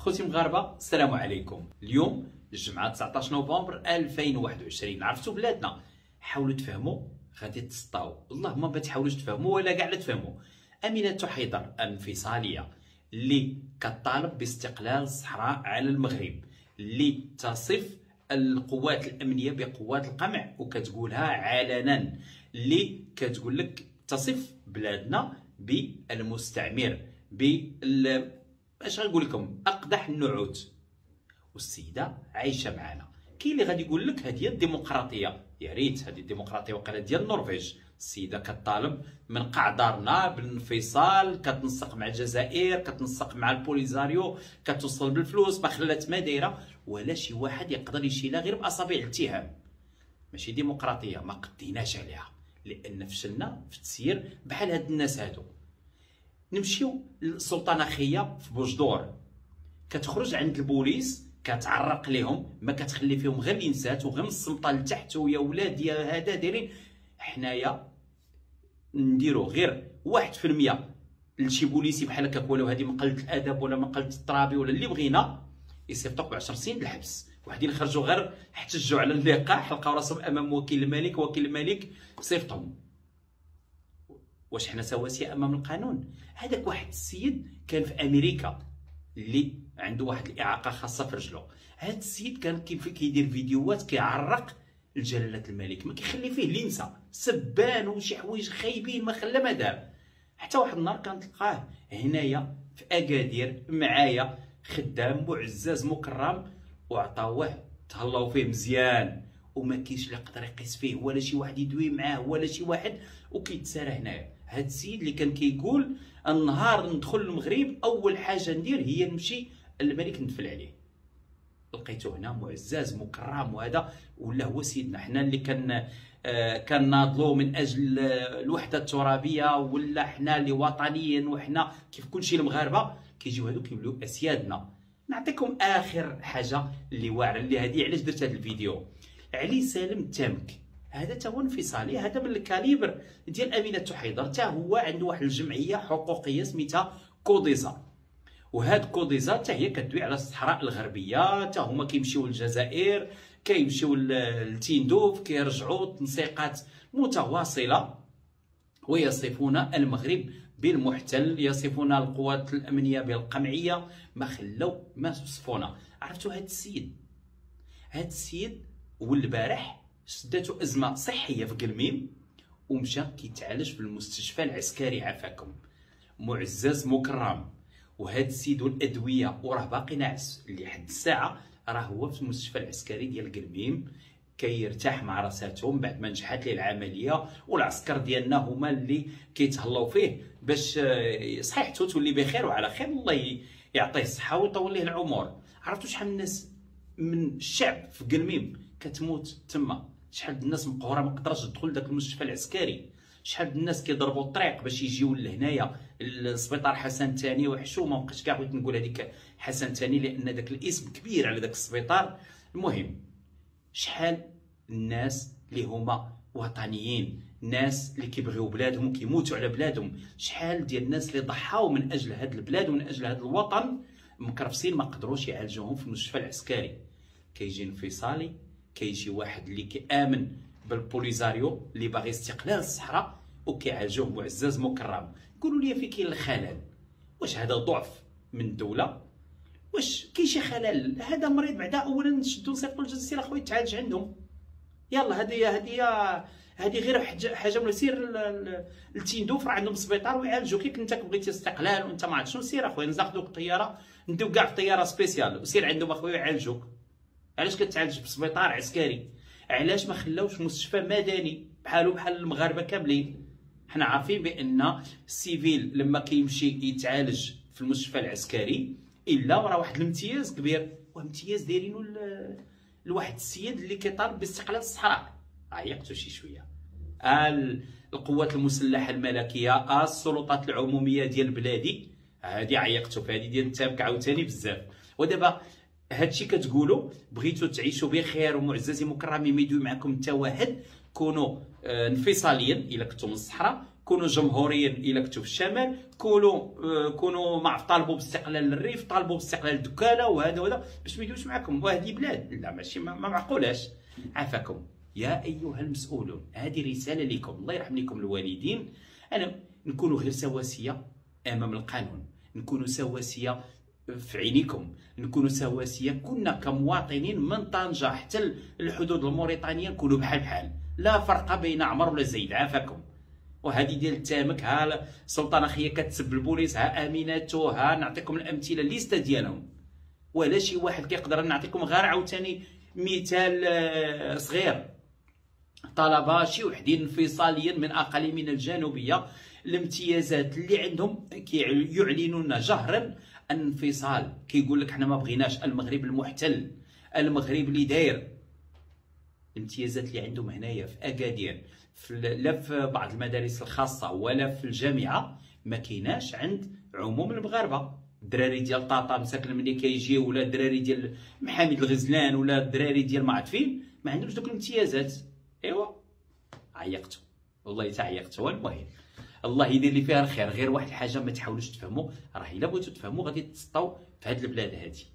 خوتي مغاربة السلام عليكم. اليوم الجمعة 19 نوفمبر 2021 عرفتوا بلادنا؟ حاولوا تفهموا غادي تسطاو. اللهم ما تحاولوش تفهموا ولا كاع لا تفهموا. أمينة حيدر انفصاليه اللي كطالب باستقلال الصحراء على المغرب اللي تصف القوات الأمنية بقوات القمع وكتقولها علنا اللي كتقول لك تصف بلادنا بالمستعمر بال اش غنقول لكم أقدح النعوت. والسيدة عايشة معنا. كاين اللي غادي يقول لك هذه الديمقراطية. يا ريت هذه الديمقراطية وقيله ديال النرويج. السيدة كطالب من قاع دارنا بالانفصال كتنسق مع الجزائر كتنسق مع البوليزاريو كتوصل بالفلوس ما خلات ما دايرة. ولا شي واحد يقدر يشيلها غير بأصابع الاتهام. ماشي ديمقراطية ما قديناش عليها. لأن فشلنا في التسيير بحال هاد الناس هادو. نمشيو للسلطنه خيه في بوجدور. كتخرج عند البوليس كتعرق لهم ما كتخلي فيهم غير الإنسات وغير من السلطه لتحت ويا ولاد يا هذا دايرين. حنايا نديرو غير واحد في المية لشي بوليسي بحال هكاك ولو هذه مقلة الأدب ولا مقلة الترابي ولا اللي بغينا يصيفطوك ب 10 سنين الحبس وحدين خرجوا غير احتجوا على اللقاح لقاو راسهم أمام وكيل الملك وكيل الملك صيفطهم. واش حنا سواسية أمام القانون. هذاك واحد السيد كان في أمريكا اللي عنده واحد الإعاقة خاصة في رجله. هذا السيد كان كيف كيدير فيديوهات كيعرق لجلاله الملك. ما كيخلي فيه لينسا سبان وشي حوايج خايبين ما خلى ما دار. حتى واحد النهار كنتلقاه هنايا في أكادير معايا خدام معزز مكرم وعطاوه تهلاو فيه مزيان. وما كاينش اللي يقدر يقيس فيه ولا شي واحد يدوي معاه ولا شي واحد وكيتسارى هنايا. هاد السيد اللي كان كيقول النهار ندخل المغرب أول حاجة ندير هي نمشي الملك ندفل عليه. لقيته هنا معزز مكرم وهذا ولا هو سيدنا. حنا اللي كان آه كان ناضلو من أجل الوحدة الترابية ولا حنا اللي وطنيين وحنا كيف كلشي المغاربة كيجيو هادو كيوليو أسيادنا. نعطيكم آخر حاجة اللي واعرة اللي هذه علاش درت هذا الفيديو؟ علي سالم تامك هذا تا هو انفصالي هذا من ال calibre ديال أمينة حيدر تا هو عنده واحد الجمعية حقوقيه سميتها كوديزا. وهاد كوديزا تا هي كدوي على الصحراء الغربية. تا هما كيمشيو للجزائر كيمشيو لتيندوف كيرجعوا تنسيقات متواصلة. ويصفون المغرب بالمحتل يصفون القوات الأمنية بالقمعية. ما خلوا ما وصفونا عرفتوا هاد السيد؟ هاد السيد والبارح شداتو أزمة صحية في قلميم ومشى كيتعالج في المستشفى العسكري عافاكم معزز مكرم. وهاد السيد والأدوية وراه باقي ناعس. اللي حد الساعة راه هو في المستشفى العسكري ديال قلميم. كيرتاح مع راساتهم بعد ما نجحت ليه العملية والعسكر ديالنا هما اللي كيتهلاو فيه باش صحيحته تولي بخير وعلى خير. الله يعطيه الصحة ويطول ليه العمر. عرفتوا شحال من الناس من الشعب في قلميم كتموت تما. شحال الناس مقهوره ما قدرش تدخل داك المستشفى العسكري. شحال الناس كيضربوا الطريق باش يجيو لهنايا السبيطار حسن الثاني وحشومه ما بقيتش كاع بغيت نقول هذيك حسن الثاني لأن داك الاسم كبير على داك السبيطار. المهم شحال الناس اللي هما وطنيين ناس اللي كيبغيو بلادهم وكيموتوا على بلادهم. شحال ديال الناس اللي ضحاو من أجل هذا البلاد ومن أجل هذا الوطن مكرفسين ما قدروش يعالجوهم في المستشفى العسكري. كيجي انفصالي كيجي واحد اللي كيآمن بالبوليزاريو اللي باغي استقلال الصحراء وكيعالجوه معزز مكرم. قولوا لي في كاين الخلل. واش هذا ضعف من الدولة واش كاين شي خلل؟ هذا مريض بعدا اولا نشدو نصيفطو للجزائر اخويا تعالج عندهم. يلا هذه هذه هذه غير حاجة من سير لتيندوف راه عندهم سبيطار ويعالجوك كي أنت بغيتي استقلال وأنت ما عرفت شنو سير أخويا؟ نزاخدوك الطياره نديو كاع في طيارة spéciale. وسير عندهم أخويا يعالجوك. علاش كتعالج في سبيطار عسكري؟ علاش ما خلاوش مستشفى مدني بحالو بحال المغاربة كاملين؟ حنا عارفين بأن ال civil لما كيمشي يتعالج في المستشفى العسكري إلا راه واحد الامتياز كبير وامتياز دايرينو لواحد السيد اللي كيطالب باستقلال الصحراء. عيقتو شي شوية. القوات المسلحة الملكية السلطات العمومية ديال بلادي هادي عيقتو في هادي ديال التابك عاوتاني بزاف. ودابا هادشي كتقولوا بغيتو تعيشوا بخير ومعززين مكرمين ما يدوي معكم حتى واحد. كونوا آه، انفصاليين إلا كنتو من الصحراء. كونوا جمهوريين إلا كنتوا في الشمال. كونوا آه، كونوا مع طالبوا باستقلال الريف طالبوا باستقلال الدكالة وهذا وهذا. باش ما يدوش معكم؟ وهذه بلاد. لا ماشي ما, ما معقولاش عافاكم. يا أيها المسؤولون هذه رسالة لكم. الله يرحم لكم الوالدين. أنا نكونوا غير سواسية أمام القانون. نكونوا سواسية في عينيكم. نكونوا سواسية. كنا كمواطنين من طنجة حتى الحدود الموريتانيه نكونوا بحال بحال. لا فرق بين عمر ولا زيد. عافاكم. وهذه ديال التامك. ها سلطان اخيا كتسب البوليس. ها آميناتو. ها نعطيكم الأمثلة الليستة ديالهم. ولا شي واحد كيقدر نعطيكم غير عاوتاني مثال آه، صغير. طلبة شي وحدين انفصاليا من اقاليم من الجنوبيه الامتيازات اللي عندهم يعلنون جهرا الانفصال كيقول لك حنا ما بغيناش. المغرب المحتل. المغرب اللي داير. الامتيازات اللي عندهم هنايا في أكادير لا في بعض المدارس الخاصة ولا في الجامعة ما كايناش عند عموم المغاربة. الدراري ديال طاطا مساكن ملي كيجيو ولا الدراري ديال محامد الغزلان ولا الدراري ديال ما فين ما عندهمش دوك الامتيازات. أيوا عيقتو والله تعيقت المهم. الله يدير لي فيها الخير غير واحد الحاجة ما تحاولوش تفهموا راه إلا بغيتو تفهموا غادي تسطاو في هاد البلاد هادي.